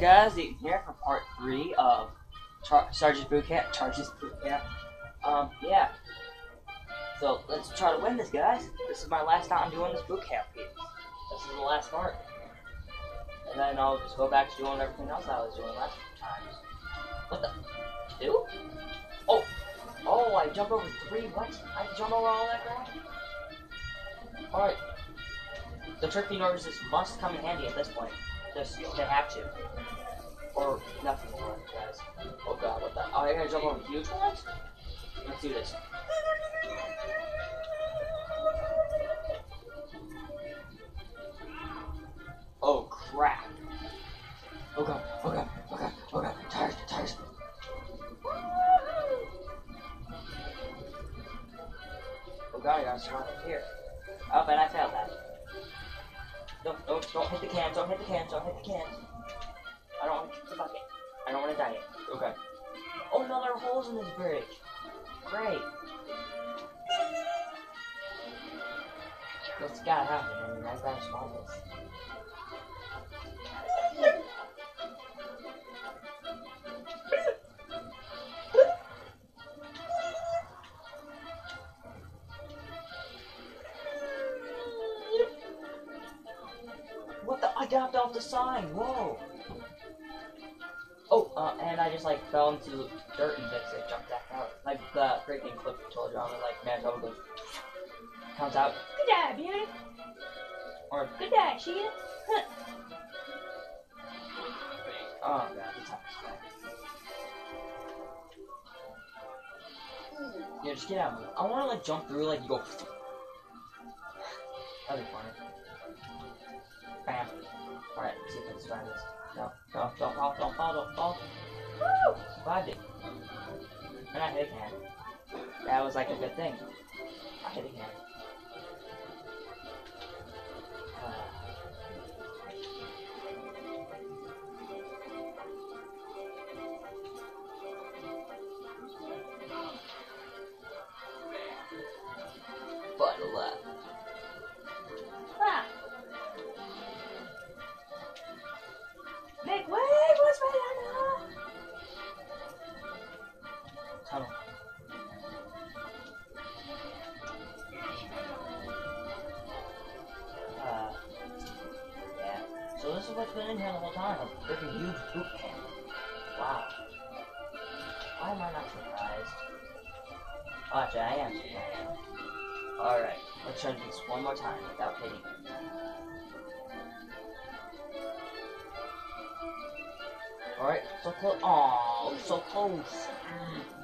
Guys, Ethan here for part three of Char- Sergeant Boot Camp. Sarge's Boot Camp. Um, yeah. So let's try to win this, guys. This is my last time doing this boot camp piece. This is the last part. And then I'll just go back to doing everything else I was doing last time. What the? Two? Oh! Oh, I jumped over three. What? I jumped over all that ground? Alright. The notice is must come in handy at this point. Just, they have to. Or nothing more, guys. Oh god, what the? Oh, I gotta jump over huge ones? Let's do this. Oh crap. Oh god, oh god, oh god, oh god, tires, tires. Oh god, I gotta here. Oh, and I failed that. Don't, don't, don't hit the cans, don't hit the cans, don't hit the cans. I don't want to hit the bucket. I don't want to die yet. Okay. Oh no, there are holes in this bridge. Great. That's gotta happen, I mean, I gotta this. I got off the sign. Whoa. Oh, uh, and I just like fell into dirt and just like, jumped back out. Like the freaking clip told you on it, like Manitoba goes, comes out, Good eye, beauty. or Good eye, Sheila. Huh. oh god, the top is back. Yeah, just get out of me. I wanna like jump through, like you go. That'd be funny. Alright, let's see if I can survive this. No, no, don't fall, don't fall, don't fall. Woo! Survived it. And I hit can. That was like a good thing. I hit a So this is what's been in here the whole time. A freaking huge boot camp. Wow. Why am I not surprised? Actually, I am surprised. Alright, let's try this one more time without hitting. It. Alright, so close. Oh, so close. Mm.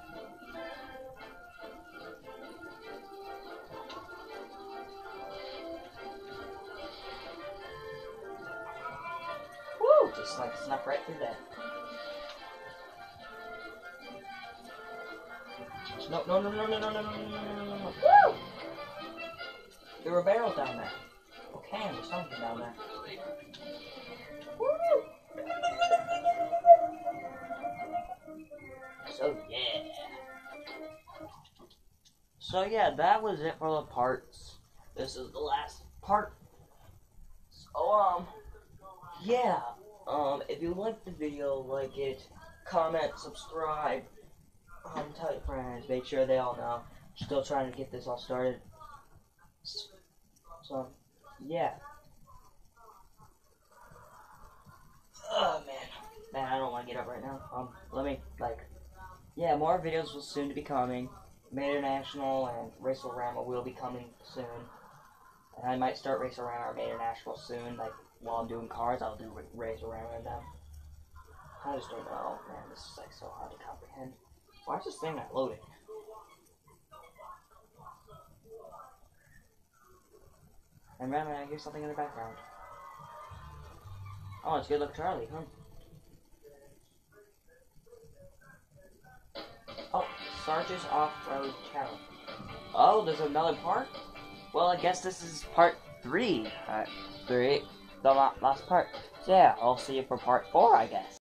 Just like snuck right through that. No, no, no, no, no, no, no, no, no, no, no. Woo! There were barrels down there. Or cans or something down there. Woo! So yeah. So yeah, that was it for the parts. This is the last part. So um yeah. Um if you liked the video, like it, comment, subscribe, um tell your friends, make sure they all know. Still trying to get this all started. So yeah. Oh man. Man, I don't want to get up right now. Um let me like yeah, more videos will soon to be coming. International and Race-O-Rama will be coming soon. And I might start Race-O-Rama or Mater-National soon. Like, while I'm doing cars, I'll do Ra- Around and them. I just don't know. Man, this is like so hard to comprehend. Why is this thing not loading? And man, I hear something in the background. Oh, it's Good Luck Charlie, huh? Oh, Sarge's Off-Road Challenge. Oh, there's another part? Well, I guess this is part three. Uh, three. The la- last part. So yeah, I'll see you for part four, I guess.